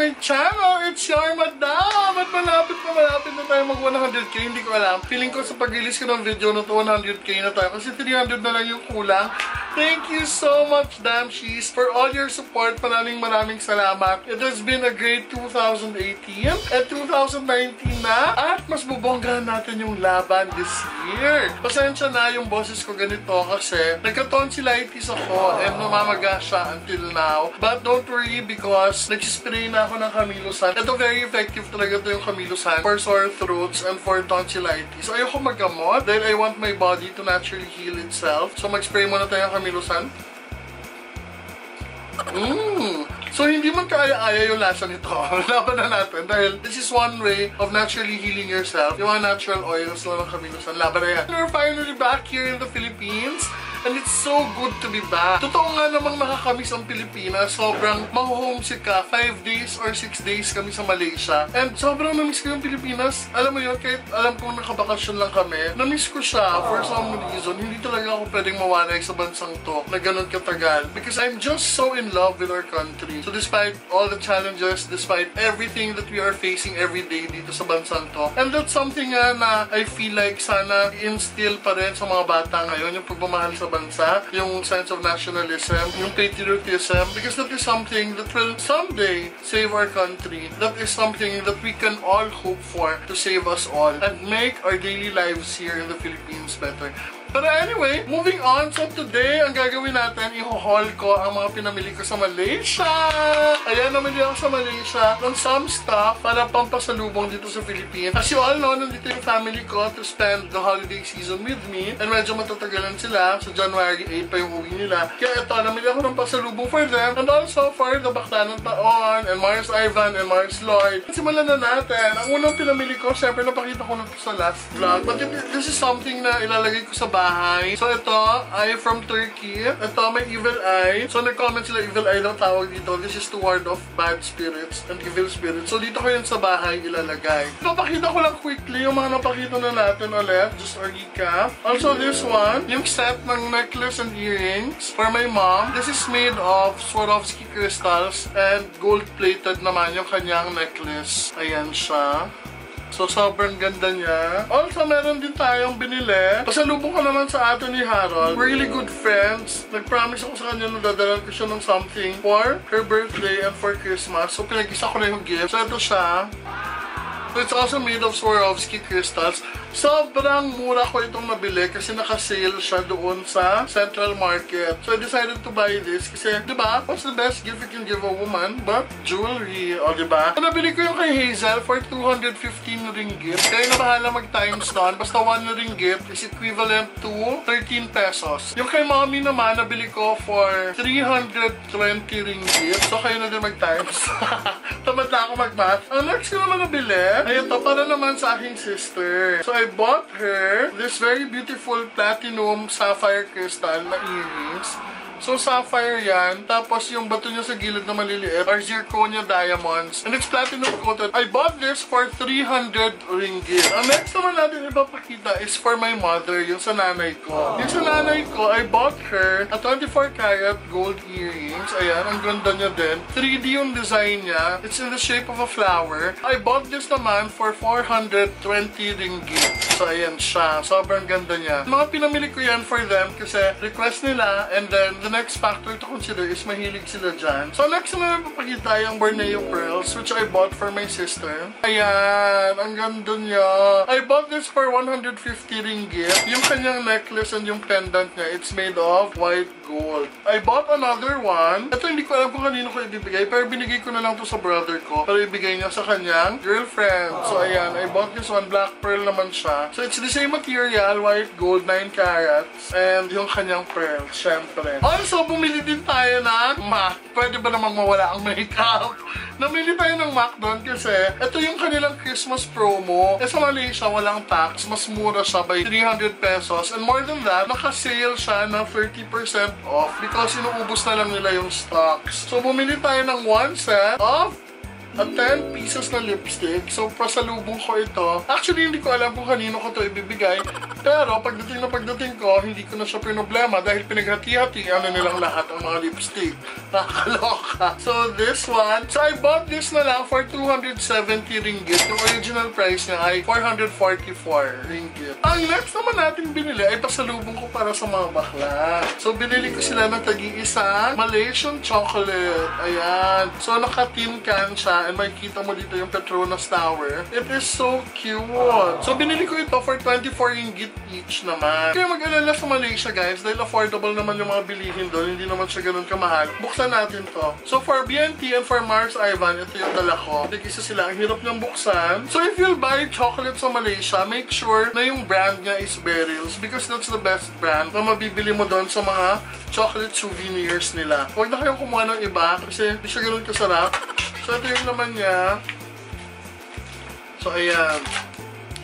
my channel! It's your madam! At malapit na malapit na tayo mag 100k, hindi ko alam. Feeling ko sa pag-release ko ng video na to, 100k na tayo. Kasi 300 na lang yung kulang. Thank you so much, Damshies, for all your support. Maraming maraming salamat. It has been a great 2018 at 2019 na. At mas bubonggahan natin yung laban this year. Pasensya na yung boses ko ganito kasi nagka-tonsillitis ako and namamaga siya until now. But don't worry because nag-spray na ako ng Camilosan. Ito very effective talaga ito yung Camilosan for sore throats and for tonsillitis. So ayoko maggamot dahil I want my body to naturally heal itself. So mag-spray muna tayo ng Camilosan. Mmm! So, hindi man kaya-aya yung lasa nito. Laban na natin. Dahil this is one way of naturally healing yourself. Yung mga natural oils na ng kamilusan. Laban na yan. We're finally back here in the Philippines. And it's so good to be back. Totoo nga namang nakakamiss ang Pilipinas. Sobrang ma-homesick ka. 5 days or 6 days kami sa Malaysia. And sobrang namiss ko yung Pilipinas. Alam mo yun, kahit alam kong nakabakasyon lang kami, namiss ko siya for some reason. Hindi talaga ako pwedeng mawalay sa bansang to na ganun katagal. Because I'm just so in love with our country. So despite all the challenges, despite everything that we are facing every day dito sa bansang to, and that's something nga na I feel like sana instill pa rin sa mga bata ngayon, yung pagmamahal sa bansa, yung sense of nationalism, yung patriotism, because that is something that will someday save our country. That is something that we can all hope for to save us all and make our daily lives here in the Philippines better. But anyway, moving on. So today, ang gagawin natin, i-haul ko ang mga pinamili ko sa Malaysia. Ayan, namili ako sa Malaysia ng some stuff para pampasalubong dito sa Philippines. As you all know, nandito yung family ko to spend the holiday season with me. And medyo matatagalan sila. Sa January 8 pa yung uwi nila. Kaya ito, namili ako ng pasalubong for them. And also for the Bakla ng Taon, and Mars Ivan, and Mars Lloyd. Simulan na natin. Ang unang pinamili ko, syempre napakita ko na sa last vlog. But this is something na ilalagay ko sa bahay. So ito ay from Turkey. Ito may evil eye. So nag-comment sila evil eye daw tawag dito. This is to ward off bad spirits and evil spirits. So dito ko yun sa bahay ilalagay. Napakita ko lang quickly yung mga napakita na natin ulit. Just a recap. Also this one, yung set ng necklace and earrings for my mom. This is made of Swarovski crystals and gold-plated naman yung kanyang necklace. Ayan siya. So, sobrang ganda niya. Also, meron din tayong binili. Pasalubong ko naman sa ato ni Harold. Really good friends. Nag-promise ako sa kanya na dadalan ko siya ng something for her birthday and for Christmas. So, pinag-isa ko na yung gift. So, ito siya. It's also made of Swarovski crystals. Sobrang mura ko itong nabili kasi naka-sale siya doon sa Central Market. So I decided to buy this kasi, di ba, what's the best gift you can give a woman but jewelry, o di ba? So nabili ko yung kay Hazel for 215 ringgit. Kaya na bahala mag-times doon. Basta 1 ringgit is equivalent to 13 pesos. Yung kay mommy naman, nabili ko for 320 ringgit. So kayo na din mag-times. Tamad na ako mag-math. Ang next ko naman nabili, ay ito para naman sa aking sister. So I bought her this very beautiful platinum sapphire crystal na earrings. So, sapphire yan. Tapos, yung bato niya sa gilid na maliliit are zirconia diamonds. And it's platinum coated. I bought this for 300 ringgit. Ang next naman natin ipapakita is for my mother, yung sa nanay ko. Yung sa nanay ko, I bought her a 24 karat gold earrings. Ayan, ang ganda niya din. 3D yung design niya. It's in the shape of a flower. I bought this naman for 420 ringgit. So, ayan siya. Sobrang ganda niya. Mga pinamili ko yan for them kasi request nila and then the next factor to consider is mahilig sila dyan. So, next na napapakita yung Borneo Pearls, which I bought for my sister. Ayan, ang ganda niya. I bought this for 150 ringgit. Yung kanyang necklace and yung pendant niya, it's made of white gold. I bought another one. Ito, hindi ko alam kung kanino ko ibibigay, pero binigay ko na lang to sa brother ko para ibigay niya sa kanyang girlfriend. So, ayan, I bought this one. Black pearl naman siya. So, it's the same material, white gold, 9 carats, and yung kanyang pearl, syempre. Also, bumili din tayo ng MAC. Pwede ba namang mawala ang makeup? Namili tayo ng MAC doon kasi ito yung kanilang Christmas promo. Eh sa Malaysia, walang tax. Mas mura siya by 300 pesos. And more than that, naka-sale siya ng 30% off because inuubos na lang nila yung stocks. So, bumili tayo ng one set of at 10 pieces na lipstick. So, pasalubong ko ito. Actually, hindi ko alam kung kanino ko to ibibigay. Pero pagdating na pagdating ko, hindi ko na siya problema dahil pinaghati-hatian na nilang lahat ang mga lipstick. Nakakaloka. So this one, so I bought this na lang for 270 ringgit. Yung original price niya ay 444 ringgit. Ang next naman natin binili ay pasalubong ko para sa mga bakla. So binili ko sila ng tagi-isang Malaysian chocolate. Ayan. So naka-tin can siya and makikita mo dito yung Petronas Tower. It is so cute. So binili ko ito for 24 ringgit each naman. Kaya mag-alala sa Malaysia guys dahil affordable naman yung mga bilihin doon. Hindi naman siya ganun kamahal. Buksan natin to. So for BNT and for Mars Ivan, ito yung dala ko. Nag-isa sila. Ang hirap niyang buksan. So if you'll buy chocolate sa Malaysia, make sure na yung brand niya is Beryl's because that's the best brand na mabibili mo doon sa mga chocolate souvenirs nila. Huwag na kayong kumuha ng iba kasi hindi siya ganun kasarap. So ito yung naman niya. So ayan.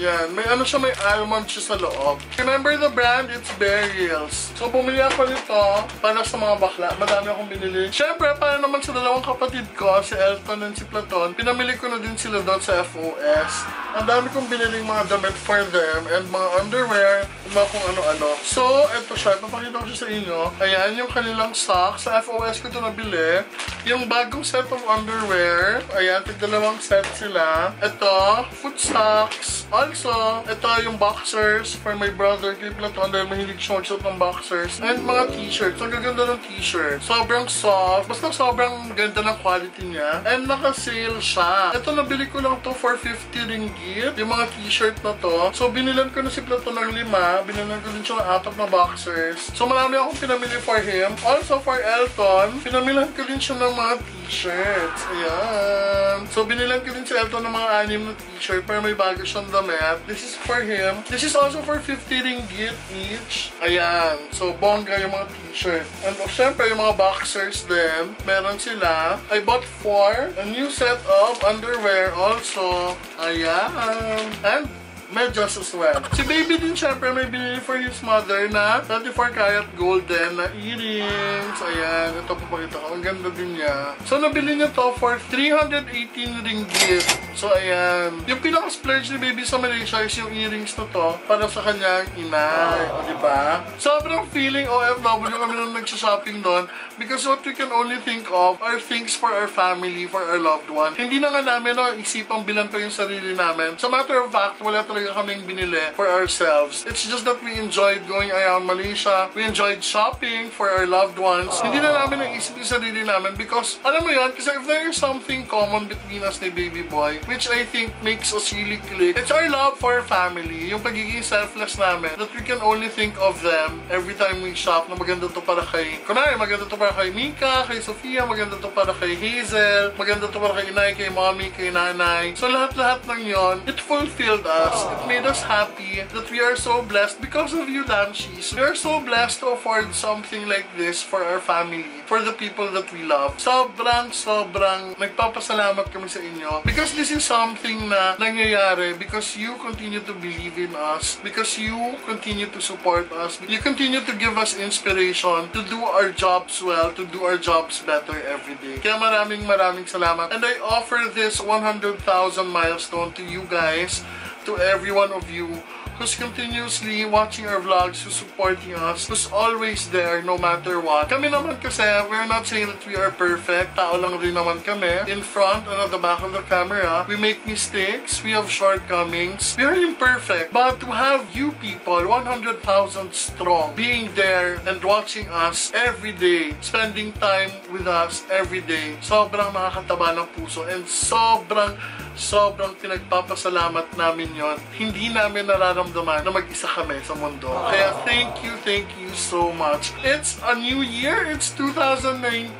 Yan, may ano siya, may almond siya sa loob. Remember the brand? It's Beryl's. So, bumili ako nito para sa mga bakla. Madami akong binili. Siyempre, para naman sa dalawang kapatid ko, si Elton and si Platon, pinamili ko na din sila doon sa FOS. Ang dami kong binili mga damit for them and mga underwear, mga kung ano-ano. So, eto siya. Papakita ko siya sa inyo. Ayan, yung kanilang socks. Sa FOS ko ito nabili. Yung bagong set of underwear. Ayan, tigdalawang set sila. Ito, foot socks. Also, ito yung boxers for my brother kay Platon dahil mahilig siya magsuot ng boxers. And mga t-shirts. Ang gaganda ng t-shirt. Sobrang soft. Basta sobrang ganda ng quality niya. And naka-sale siya. Ito nabili ko lang to for 50 ringgit. Yung mga t-shirt na to. So binilan ko na si Platon ng lima. Binilan ko din siya ng apat na boxers. So marami akong pinamili for him. Also for Elton, pinamilan ko din siya ng mga t-shirts. Ayan. So binilan ko din si Elton ng mga anim na t-shirt para may bago siyang damit. This is for him. This is also for 50 ringgit each. Ayan. So, bongga yung mga t-shirt. And oh, syempre, yung mga boxers din, meron sila. I bought four. A new set of underwear also. Ayan. And medyas as well. Si baby din syempre may binili for his mother na 24 karat golden na earrings. Ayan, ito papakita ko. Ang ganda din niya. So, nabili niya to for 318 ringgit. So, ayan. Yung pinaka-splurge ni baby sa Malaysia is yung earrings na to para sa kanyang inay. O, diba? Sobrang feeling OFW kami nung nagsha-shopping doon because what we can only think of are things for our family, for our loved one. Hindi na nga namin no, isipang bilan pa yung sarili namin. So, matter of fact, wala talaga kaming binili for ourselves. It's just that we enjoyed going around Malaysia. We enjoyed shopping for our loved ones. Hindi na namin naisip yung sarili namin because, alam mo yan, kasi if there is something common between us ni Baby Boy, which I think makes us really click, it's our love for our family. Yung pagiging selfless namin, that we can only think of them every time we shop na maganda to para kay, kunwari, maganda to para kay Mika, kay Sofia, maganda to para kay Hazel, maganda to para kay inay, kay mommy, kay nanay. So lahat-lahat ng yon, it fulfilled us. It made us happy that we are so blessed because of you, Damshis. We are so blessed to afford something like this for our family, for the people that we love. Sobrang, sobrang nagpapasalamat kami sa inyo because this is something na nangyayari because you continue to believe in us, because you continue to support us, you continue to give us inspiration to do our jobs well, to do our jobs better every day. Kaya maraming maraming salamat. And I offer this 100,000 milestone to you guys to every one of you who's continuously watching our vlogs, who's supporting us, who's always there no matter what. Kami naman kasi, we're not saying that we are perfect. Tao lang rin naman kami. In front and at the back of the camera, we make mistakes, we have shortcomings, we are imperfect. But to have you people, 100,000 strong, being there and watching us every day, spending time with us every day, sobrang nakakataba ng puso and sobrang sobrang pinagpapasalamat namin yon. Hindi namin nararamdaman na mag-isa kami sa mundo. Kaya thank you, thank you so much. It's a new year. It's 2019.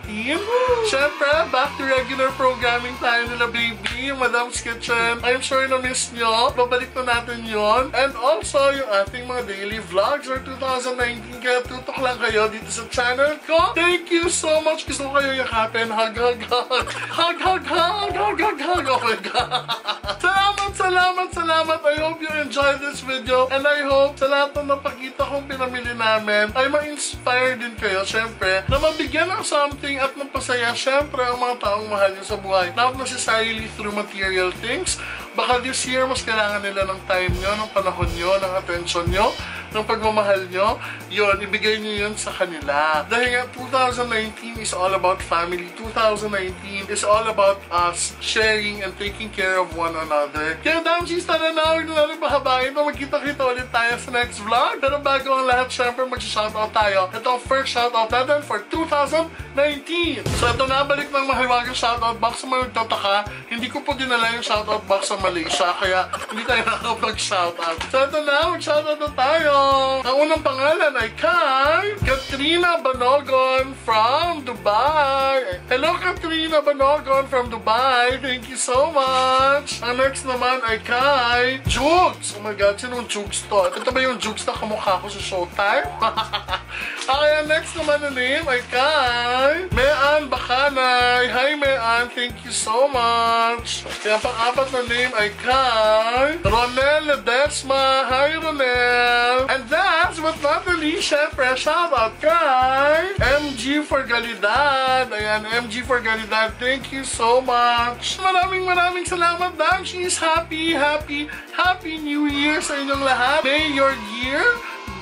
Siyempre, back to regular programming tayo nila, baby. Madam's Kitchen. I'm sure na-miss nyo. Babalik na natin yon. And also, yung ating mga daily vlogs for 2019. Kaya tutok lang kayo dito sa channel ko. Thank you so much. Gusto ko kayo yakapin. Hug, hug, hug. Hug, hug, hug. Hug, hug, hug. Oh my God. salamat, salamat, salamat. I hope you enjoyed this video. And I hope sa lahat ng napakita kong pinamili namin ay ma-inspire din kayo, syempre, na mabigyan ng something at mapasaya, syempre, ang mga taong mahal nyo sa buhay. Not necessarily through material things, Baka this year, mas kailangan nila ng time nyo, ng panahon nyo, ng attention nyo, ng pagmamahal nyo. Yun, ibigay nyo yun sa kanila. Dahil nga, 2019 is all about family. 2019 is all about us sharing and taking care of one another. Kaya, Damsies, tara na, huwag na natin mahabain pa. Magkita-kita ulit tayo sa next vlog. Pero bago ang lahat, syempre, mag-shoutout tayo. Ito ang first shoutout natin for 2019. So, ito na, balik ng mahiwagang shoutout box sa mga nagtataka. Hindi ko po dinala yung shoutout box sa Malaysia, kaya hindi tayo nakapag-shoutout. So, ito na, mag-shoutout na tayo. Ang unang pangalan ay kay Katrina Banogon from Dubai. Hello, Katrina Banogon from Dubai. Thank you so much. Ang next naman ay kay Jugs. Oh my God, sinong Jugs to? Ito ba yung Jugs na kamukha ko sa Showtime? okay, ang next naman na name ay kay Mean Bakanay. Hi, Mean. Thank you so much. Kaya pang-apat na name ay kay Ronel Ledesma. Hi, Ronel. And last but not the least, syempre, shout out kay MG for Galidad. Ayan, MG for Galidad. Thank you so much. Maraming maraming salamat, Dan. She's happy, happy, happy New Year sa inyong lahat. May your year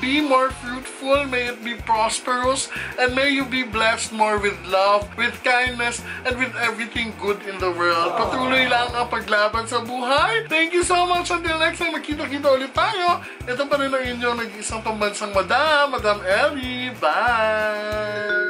be more fruitful, may it be prosperous, and may you be blessed more with love, with kindness, and with everything good in the world. Patuloy lang ang paglaban sa buhay. Thank you so much. Until next time, magkita-kita ulit tayo. Ito pa rin ang inyong nag-iisang pambansang madam, Madam Ellie. Bye!